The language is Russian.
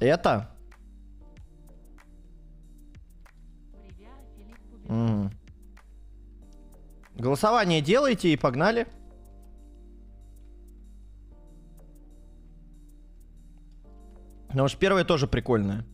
Это? М. Голосование делайте и погнали. Потому что первое тоже прикольное.